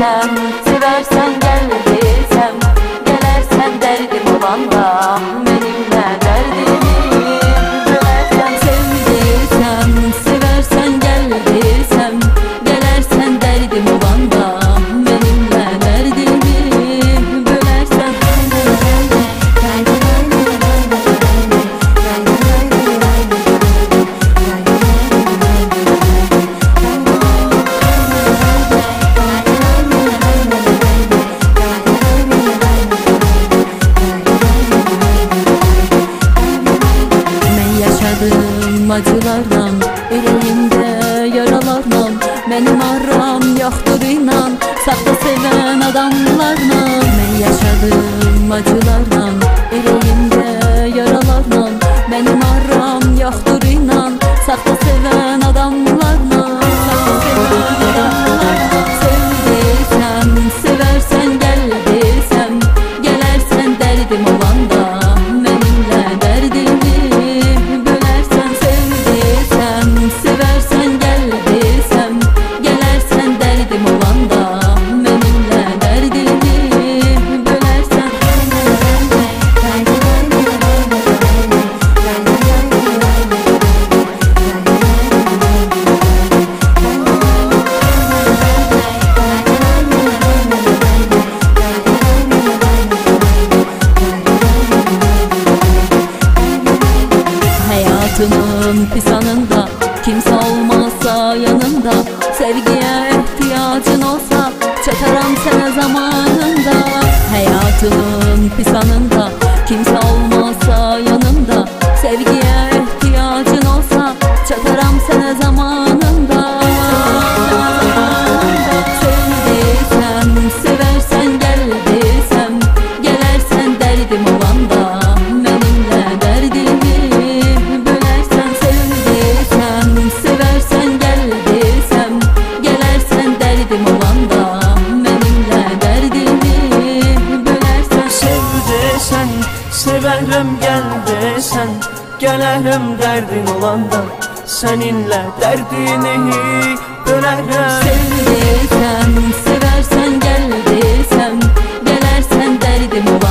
desəm Sevərsən gəl desəm Gələrsən dərdim olanla. Acılarla Ürəyimdə yaralarla Mənim aram yoxdur inan Saxta sevən adamlarla Mən yaşadım acılarla Ürəyimdə yaralarla Mənim aram yoxdur inan Saxta sevən Hayatımın pis anında Kimse olmazsa yanında Sevgiye ihtiyacın olsa Çatarım sana zamanında. Hayatımın pis anında Kimse olmazsa yanında Sevgiye ihtiyacın olsa Çatarım sana zamanında Gələrəm gəl desən Gələrəm dərdin olanda Səninlə dərdini bölərəm Sevdirsən, sevərsən gəl desən Gələrsən dərdim olanda